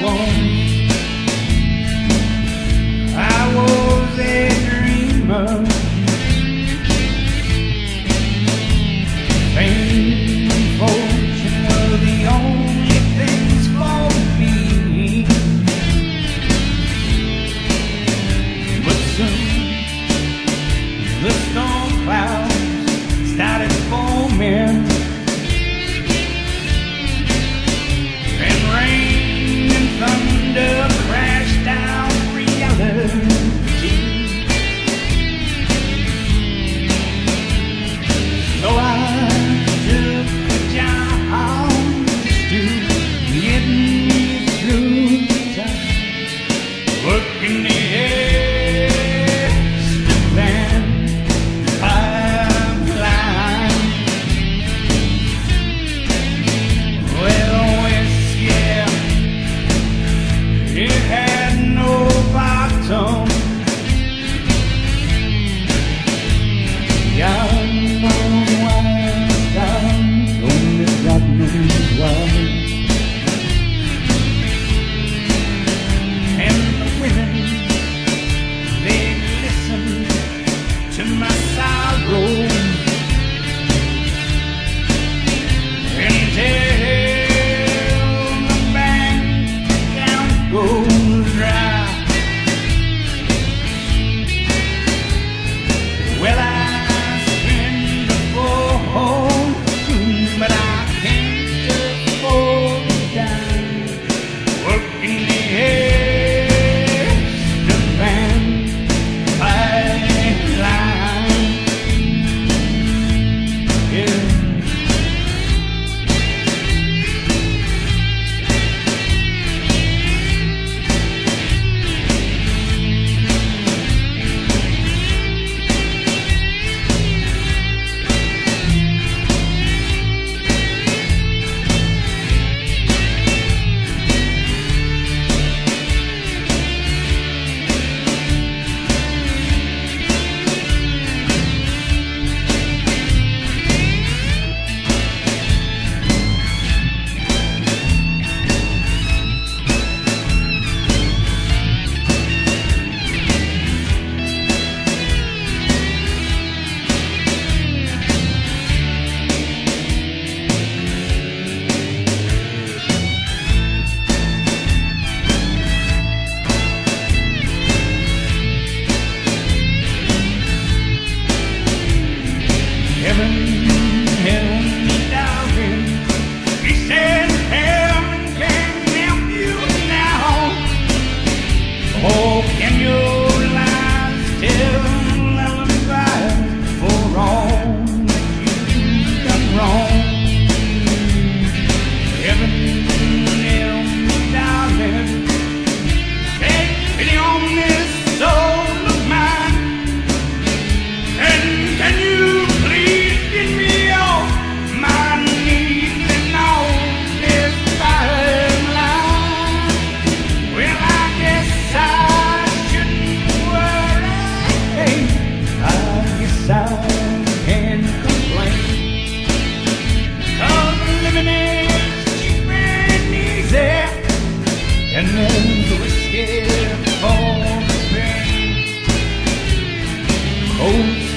I was a dreamer. Fame, fortune were the only things for me. But. Working Heaven whiskey